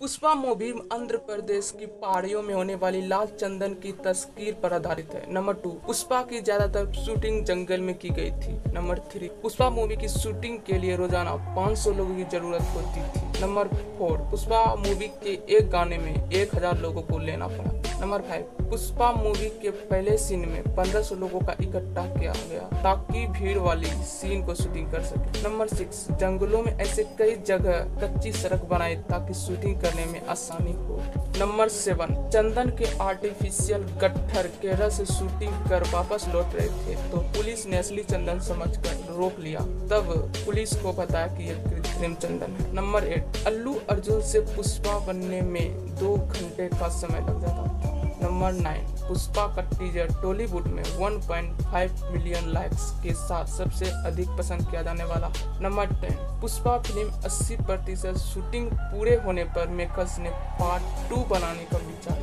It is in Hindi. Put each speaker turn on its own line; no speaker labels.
पुष्पा मूवी आंध्र प्रदेश की पहाड़ियों में होने वाली लाल चंदन की तस्वीर पर आधारित है। नंबर टू, पुष्पा की ज़्यादातर शूटिंग जंगल में की गई थी। नंबर थ्री, पुष्पा मूवी की शूटिंग के लिए रोज़ाना 500 लोगों की ज़रूरत होती थी। नंबर फोर, पुष्पा मूवी के एक गाने में 1000 लोगों को लेना पड़ा। नंबर फाइव, पुष्पा मूवी के पहले सीन में 1500 लोगों का इकट्ठा किया गया ताकि भीड़ वाली सीन को शूटिंग कर सके। नंबर सिक्स जंगलों में ऐसे कई जगह कच्ची सड़क बनाए ताकि शूटिंग करने में आसानी हो। नंबर सेवन, चंदन के आर्टिफिशियल गट्ठर केरल से शूटिंग कर वापस लौट रहे थे तो पुलिस ने असली चंदन समझकर रोक लिया। तब पुलिस को बताया कि कृत्रिम चंदन है। नंबर एट अल्लू अर्जुन से पुष्पा बनने में दो घंटे का समय लग जाता नंबर नाइन पुष्पा का टीजर टॉलीवुड में 1.5 मिलियन लाइक्स के साथ सबसे अधिक पसंद किया जाने वाला नंबर टेन पुष्पा फ़िल्म 80 प्रतिशत शूटिंग पूरे होने पर मेकर्स ने पार्ट टू बनाने का विचार